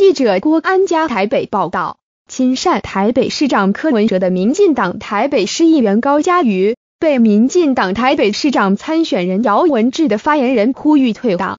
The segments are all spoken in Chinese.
记者郭安家台北报道，亲善台北市长柯文哲的民进党台北市议员高嘉瑜，被民进党台北市长参选人姚文智的发言人呼吁退党。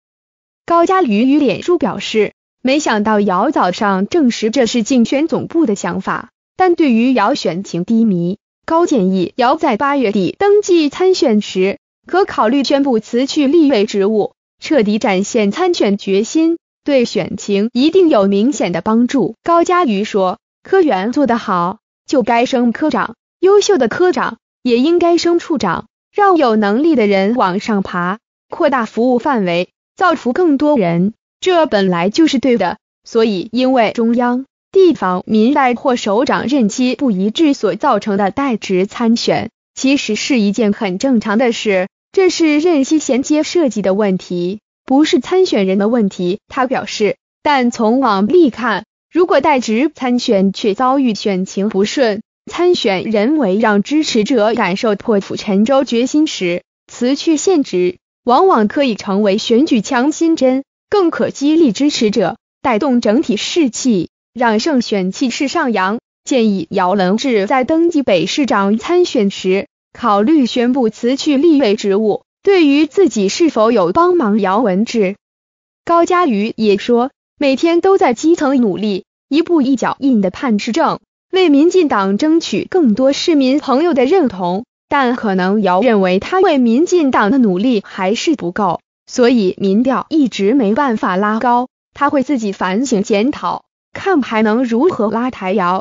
高嘉瑜于脸书表示，没想到姚早上证实这是竞选总部的想法，但对于姚选情低迷，高建议姚在八月底登记参选时，可考虑宣布辞去立委职务，彻底展现参选决心。对选情一定有明显的帮助。高佳瑜说：“科员做得好，就该升科长；优秀的科长也应该升处长，让有能力的人往上爬，扩大服务范围，造福更多人。这本来就是对的。所以，因为中央、地方民代或首长任期不一致所造成的代职参选，其实是一件很正常的事。这是任期衔接设计的问题。”不是参选人的问题，他表示。但从往例看，如果代职参选却遭遇选情不顺，参选人为让支持者感受破釜沉舟决心时，辞去现职，往往可以成为选举强心针，更可激励支持者，带动整体士气，让胜选气势上扬。建议姚文智在登记北市长参选时，考虑宣布辞去立委职务。对于自己是否有帮忙姚文智，高嘉瑜也说，每天都在基层努力，一步一脚印的判市政，为民进党争取更多市民朋友的认同。但可能姚认为他为民进党的努力还是不够，所以民调一直没办法拉高。他会自己反省检讨，看还能如何拉抬姚。